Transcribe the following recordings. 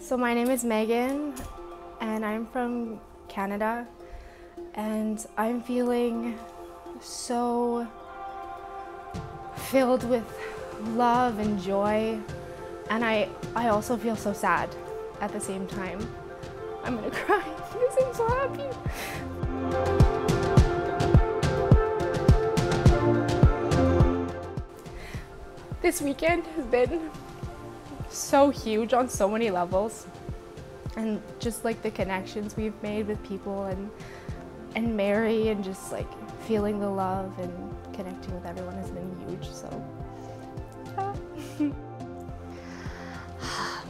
So my name is Megan and I'm from Canada and I'm feeling so filled with love and joy and I, I also feel so sad at the same time. I'm gonna cry because I'm so happy. This weekend has been so huge on so many levels and just like the connections we've made with people and and Mary and just like feeling the love and connecting with everyone has been huge so ah,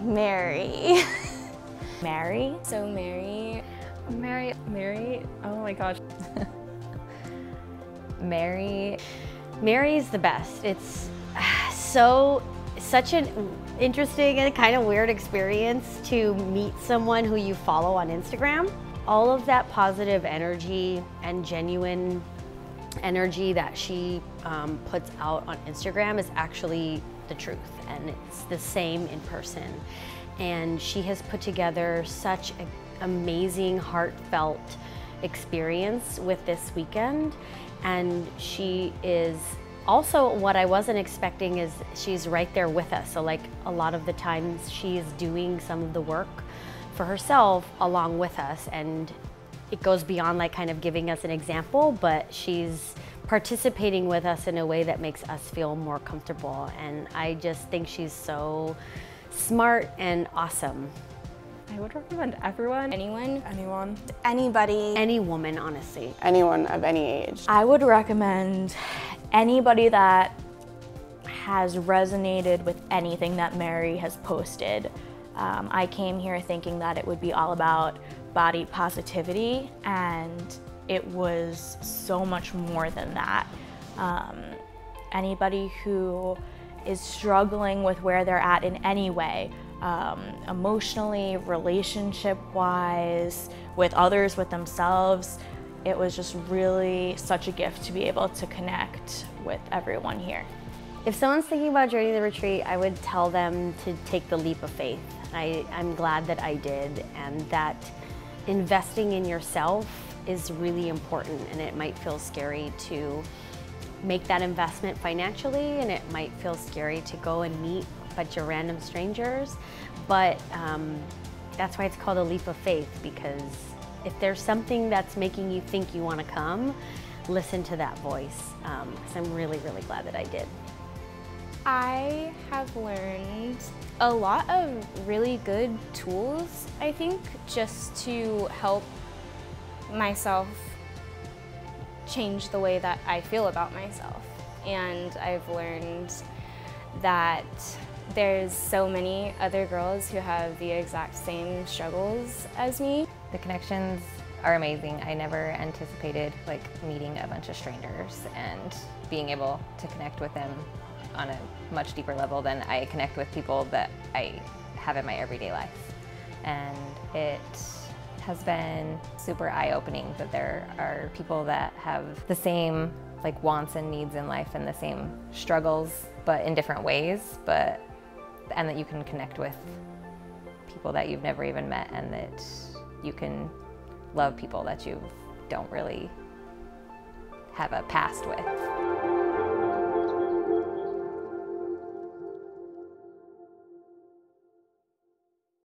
Mary. Mary. So Mary, Mary. Mary. Oh my gosh. Mary. Mary's the best. It's so such an interesting and kind of weird experience to meet someone who you follow on Instagram. All of that positive energy and genuine energy that she um, puts out on Instagram is actually the truth and it's the same in person. And she has put together such an amazing, heartfelt experience with this weekend. And she is also what I wasn't expecting is she's right there with us. So like a lot of the times she is doing some of the work for herself along with us and it goes beyond like kind of giving us an example, but she's participating with us in a way that makes us feel more comfortable. And I just think she's so smart and awesome. I would recommend everyone. Anyone? Anyone? Anybody. Any woman, honestly. Anyone of any age. I would recommend anybody that has resonated with anything that Mary has posted. Um, I came here thinking that it would be all about body positivity, and it was so much more than that. Um, anybody who is struggling with where they're at in any way, um, emotionally, relationship wise, with others, with themselves, it was just really such a gift to be able to connect with everyone here. If someone's thinking about joining the retreat, I would tell them to take the leap of faith. I, I'm glad that I did and that investing in yourself is really important and it might feel scary to make that investment financially and it might feel scary to go and meet a bunch of random strangers, but um, that's why it's called a leap of faith because if there's something that's making you think you want to come, listen to that voice because um, I'm really, really glad that I did. I have learned a lot of really good tools, I think, just to help myself change the way that I feel about myself. And I've learned that there's so many other girls who have the exact same struggles as me. The connections are amazing. I never anticipated like meeting a bunch of strangers and being able to connect with them on a much deeper level than I connect with people that I have in my everyday life. And it has been super eye-opening that there are people that have the same like wants and needs in life and the same struggles but in different ways but and that you can connect with people that you've never even met and that you can love people that you don't really have a past with.